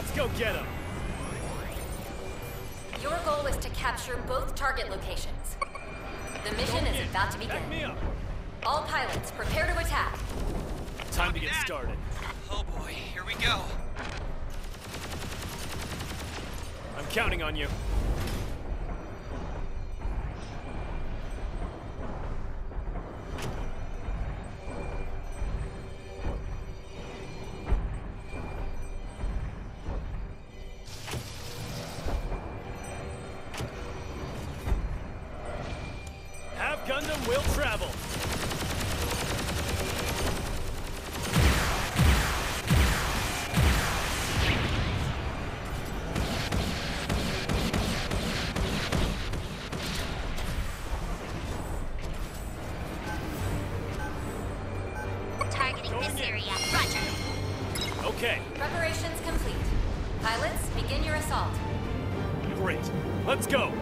Let's go get him. Your goal is to capture both target locations. The mission is about to begin. Me up. All pilots, prepare to attack. Time to get started. Oh boy, here we go. I'm counting on you. Will travel. Targeting this area. Roger. Okay, Preparations complete. Pilots, begin your assault. great. Let's go.